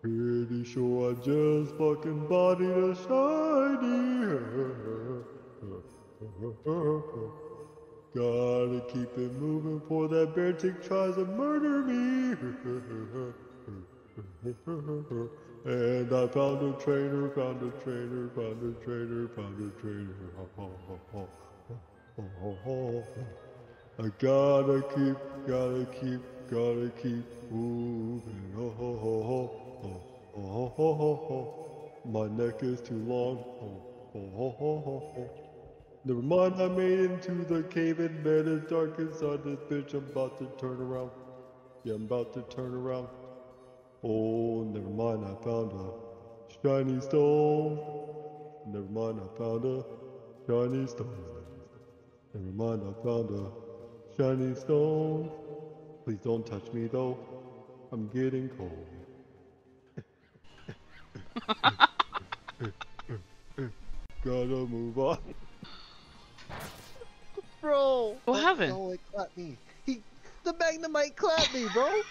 Pretty sure I just fucking bodied a shiny. Gotta keep it moving before that Beartic tries to murder me. Mm-hmm. And I found a trainer, found a trainer, found a trainer, found a trainer. I gotta keep, gotta keep, gotta keep moving. Oh, oh, oh, oh, oh, oh, oh, oh. My neck is too long. Oh, oh, oh, oh, oh, oh. Never mind, I made it into the cave and bed is dark inside this bitch. I'm about to turn around. Yeah, I'm about to turn around. Oh, never mind, I found a shiny stone. Never mind, I found a shiny stone. Never mind, I found a shiny stone. Please don't touch me though. I'm getting cold. Gotta move on. Bro! What that happened? Noah clapped me. He, the Magnemite clapped me, bro!